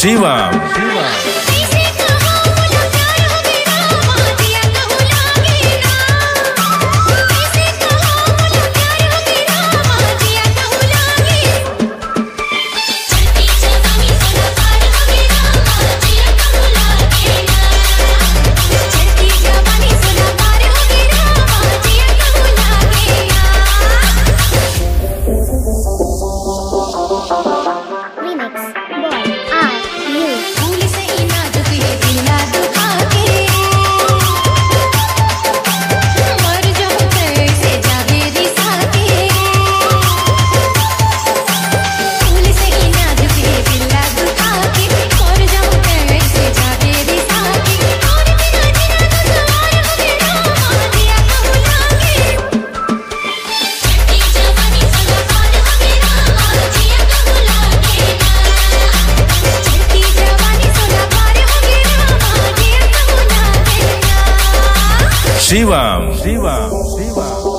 Шива. Shivam. Shivam. Shivam.